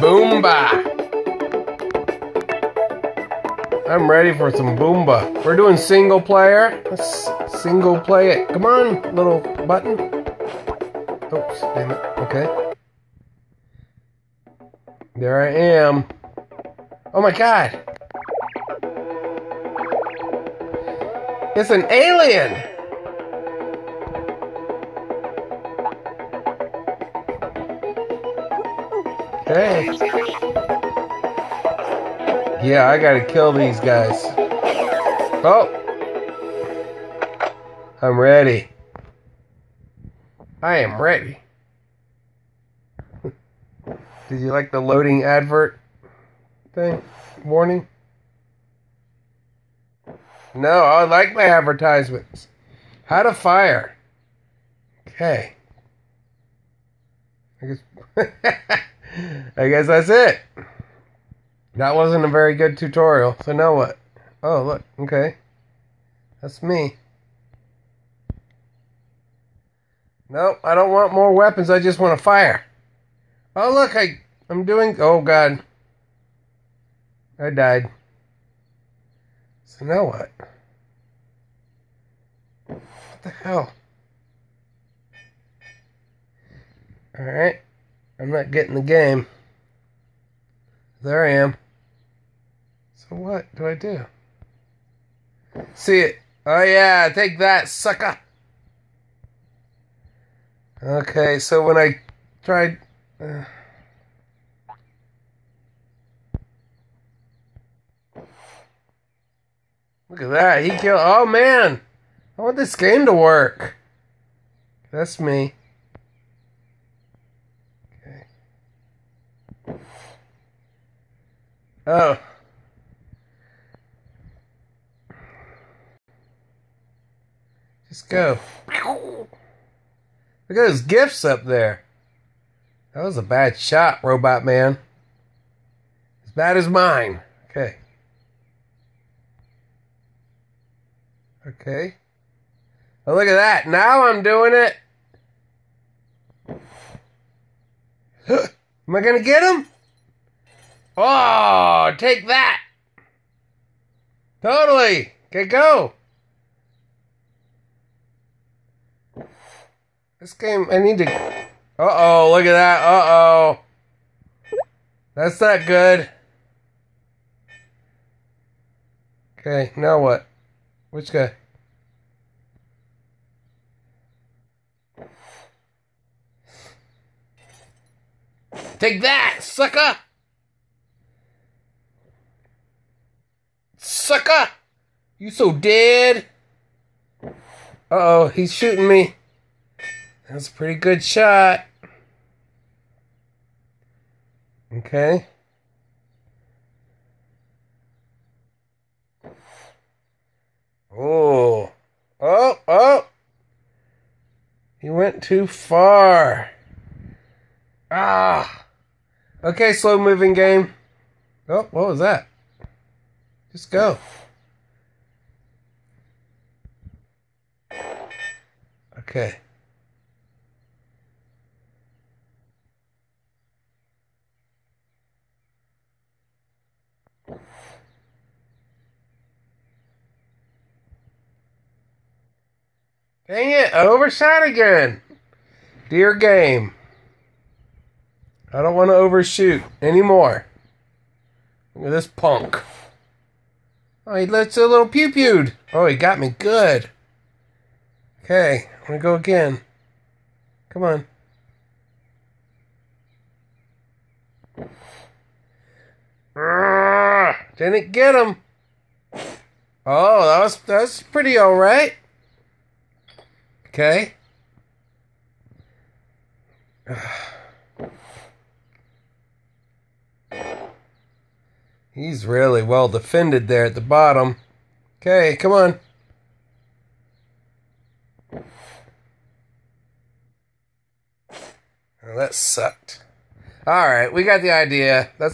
Boomba. I'm ready for some Boomba. We're doing single player. Let's single play it. Come on, little button. Oops, damn it. Okay. There I am. Oh my god. It's an alien. Okay. Yeah, I gotta kill these guys. Oh! I'm ready. I am ready. Did you like the loading advert thing? Warning? No, I like my advertisements. How to fire. Okay. I guess, I guess that's it. That wasn't a very good tutorial. So now what? Oh, look. Okay. That's me. Nope, I don't want more weapons. I just want to fire. Oh, look. I, I'm doing... Oh, God. I died. So now what? What the hell? Alright. I'm not getting the game. There I am. So what do I do? See it. Oh yeah, take that, sucker. Okay, so when I tried... Uh, look at that, he killed... Oh man! I want this game to work. That's me. Oh. Just go. Look at those gifts up there. That was a bad shot, Robot Man. As bad as mine. Okay. Okay. Oh, look at that. Now I'm doing it. Am I going to get him? Oh, take that. Totally. Okay, go. This game, I need to. Uh oh, look at that. Uh oh. That's not good. Okay, now what? Which guy? Take that, sucker! Sucker! You so dead! Uh oh, he's shooting me. That's a pretty good shot. Okay. Oh. Oh, oh. He went too far. Ah. Okay, slow moving game. Oh, what was that? Just go. Okay. Dang it, overshot again. Dear game. I don't want to overshoot anymore. Look at this punk. Oh, he lets a little pew pewed. Oh, he got me good. Okay, I'm gonna go again. Come on. Didn't get him. Oh, that was that's pretty all right. Okay. He's really well defended there at the bottom. Okay, come on. Oh, that sucked. All right, we got the idea. That's